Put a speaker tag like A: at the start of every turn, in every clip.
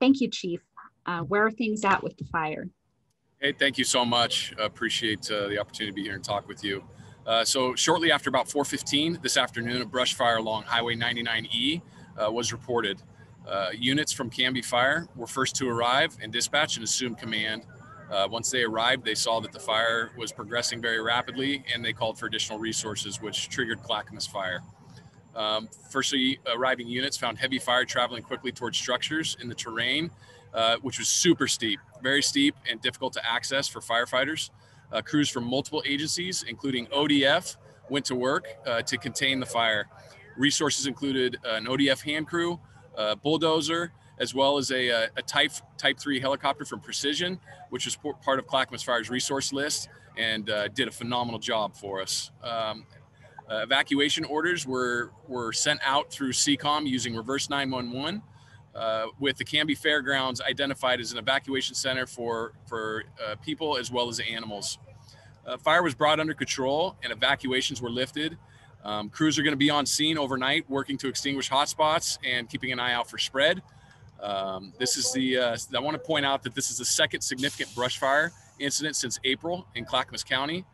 A: Thank you, Chief. Uh, where are things at with the fire?
B: Hey, thank you so much. appreciate uh, the opportunity to be here and talk with you. Uh, so shortly after about 4:15 this afternoon, a brush fire along Highway 99E uh, was reported. Uh, units from Canby Fire were first to arrive and dispatch and assume command. Uh, once they arrived, they saw that the fire was progressing very rapidly, and they called for additional resources, which triggered Clackamas Fire. Um, firstly, arriving units found heavy fire traveling quickly towards structures in the terrain, uh, which was super steep, very steep and difficult to access for firefighters. Uh, crews from multiple agencies, including ODF, went to work uh, to contain the fire. Resources included an ODF hand crew, bulldozer, as well as a, a, Type Type 3 helicopter from Precision, which was part of Clackamas Fire's resource list and uh, did a phenomenal job for us. Um, uh, evacuation orders were, were sent out through CECOM using reverse 911 uh, with the Canby Fairgrounds identified as an evacuation center for, for uh, people as well as animals. Uh, fire was brought under control and evacuations were lifted. Um, crews are going to be on scene overnight working to extinguish hotspots and keeping an eye out for spread. Um, this is the, uh, I want to point out that this is the second significant brush fire incident since April in Clackamas County.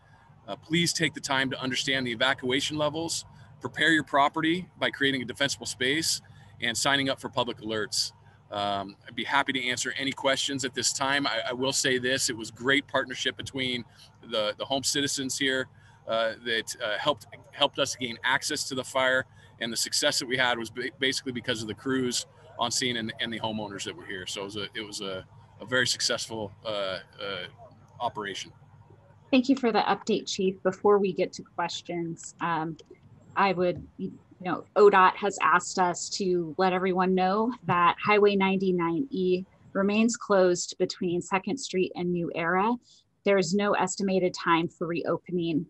B: Uh, please take the time to understand the evacuation levels, prepare your property by creating a defensible space and signing up for public alerts. Um, I'd be happy to answer any questions at this time. I, I, will say this, it was great partnership between the, the home citizens here uh, that uh, helped, helped us gain access to the fire and the success that we had was basically because of the crews on scene and, and, the homeowners that were here. So it was a, it was a, a very successful uh, uh operation.
A: Thank you for the update, Chief. Before we get to questions, um, I would, you know, ODOT has asked us to let everyone know that Highway 99E remains closed between 2nd Street and New Era. There is no estimated time for reopening.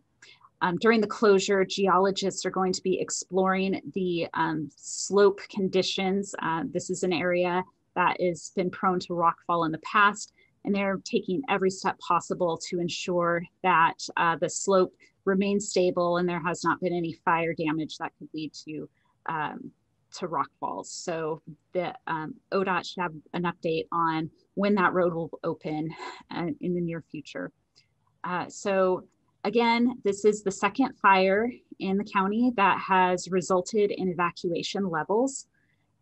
A: Um, during the closure, geologists are going to be exploring the um, slope conditions. Uh, this is an area that has been prone to rockfall in the past and they're taking every step possible to ensure that uh, the slope remains stable and there has not been any fire damage that could lead to um, to rock falls. So the um, ODOT should have an update on when that road will open uh, in the near future. Uh, so again, this is the second fire in the county that has resulted in evacuation levels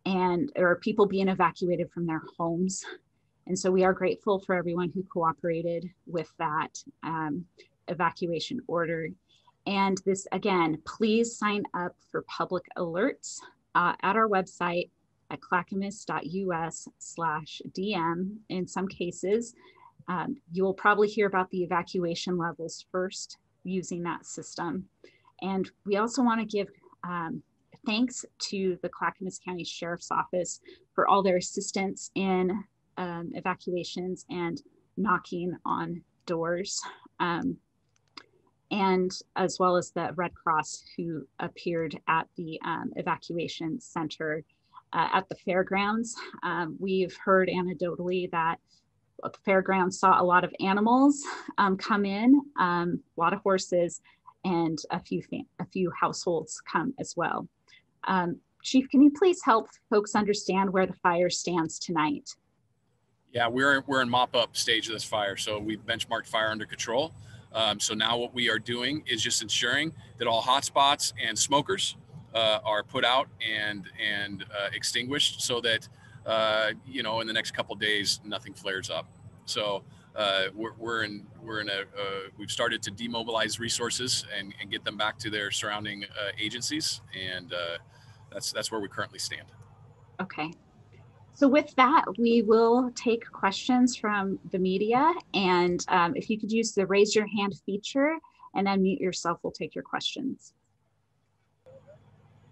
A: and or people being evacuated from their homes and so we are grateful for everyone who cooperated with that um, evacuation order. And this, again, please sign up for public alerts uh, at our website at clackamas.us slash DM. In some cases, um, you will probably hear about the evacuation levels first using that system. And we also want to give um, thanks to the Clackamas County Sheriff's Office for all their assistance in um, evacuations and knocking on doors. Um, and as well as the Red Cross who appeared at the um, evacuation center uh, at the fairgrounds. Um, we've heard anecdotally that fairgrounds saw a lot of animals um, come in, um, a lot of horses, and a few a few households come as well. Um, Chief, can you please help folks understand where the fire stands tonight?
B: Yeah, we're we're in mop up stage of this fire, so we've benchmarked fire under control. Um, so now what we are doing is just ensuring that all hotspots and smokers uh, are put out and and uh, extinguished, so that uh, you know in the next couple days nothing flares up. So uh, we're, we're in we're in a uh, we've started to demobilize resources and, and get them back to their surrounding uh, agencies, and that's that's where we currently stand.
A: Okay, so with that, we will take questions from the media. And um, if you could use the raise your hand feature and unmute yourself, we'll take your questions.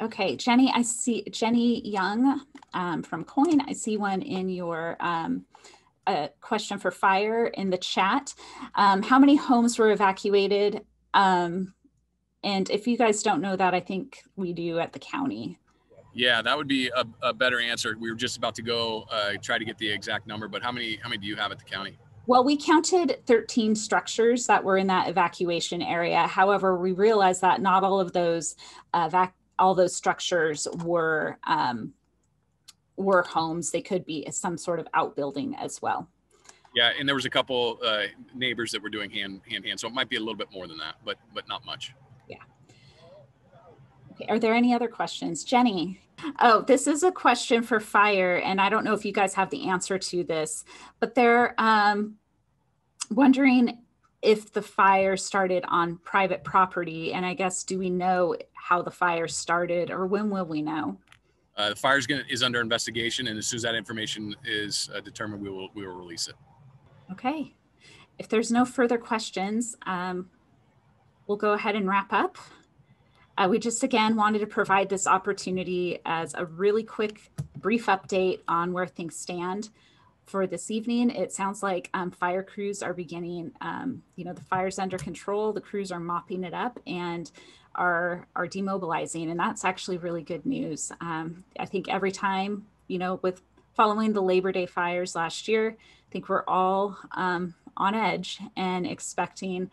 A: Okay, Jenny, I see Jenny Young um, from KOIN. I see one in your um, a question for fire in the chat. Um, how many homes were evacuated? Um, and if you guys don't know that, I think we do at the county.
B: Yeah, that would be a, a better answer. We were just about to go uh, try to get the exact number, but how many how many do you have at the county?
A: Well, we counted 13 structures that were in that evacuation area. However, we realized that not all of those uh, vac- all those structures were um, were homes. They could be some sort of outbuilding as well.
B: Yeah, and there was a couple uh, neighbors that were doing hand hand hand, so it might be a little bit more than that, but but not much.
A: Okay, are there any other questions? Jenny? Oh, this is a question for fire, and I don't know if you guys have the answer to this, but they're um, wondering if the fire started on private property, and I guess do we know how the fire started, or when will we know?
B: Uh, the gonna is under investigation, and as soon as that information is uh, determined, we will we will release it.
A: Okay, if there's no further questions, um, we'll go ahead and wrap up. Uh, we just again wanted to provide this opportunity as a really quick, brief update on where things stand for this evening. It sounds like um, fire crews are beginning, um, you know, the fire's under control, the crews are mopping it up and are, are demobilizing. And that's actually really good news. Um, I think every time, you know, with following the Labor Day fires last year, I think we're all um, on edge and expecting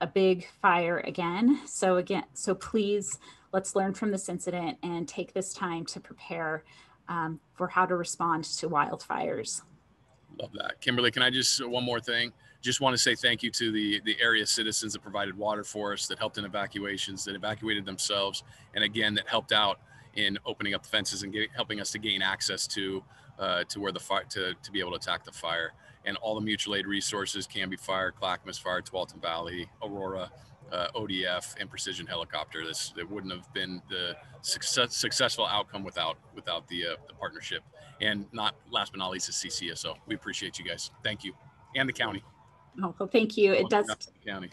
A: a big fire again. So again, so please let's learn from this incident and take this time to prepare um, for how to respond to wildfires.
B: Love that, Kimberly. Can I just one more thing? Just want to say thank you to the the area citizens that provided water for us, that helped in evacuations, that evacuated themselves, and again that helped out in opening up the fences and get, helping us to gain access to uh, to where the fire to to be able to attack the fire and all the mutual aid resources Canby Fire, Clackamas Fire, Tualatin Valley, Aurora, uh, ODF, and Precision Helicopter. This it wouldn't have been the success, successful outcome without without the uh, the partnership. And not last but not least, the CCSO. We appreciate you guys. Thank you, and the county.
A: Oh, well, thank you. It does.
B: County.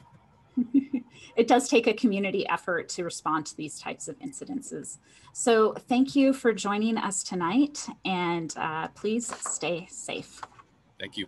A: it does take a community effort to respond to these types of incidences. So thank you for joining us tonight and uh, please stay safe.
B: Thank you.